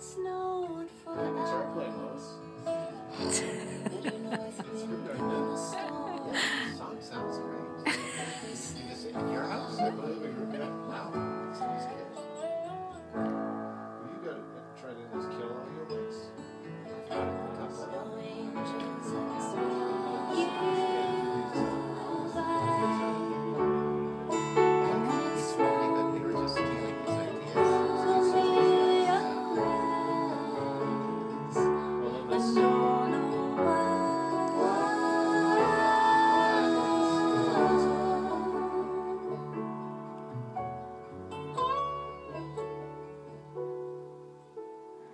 It's not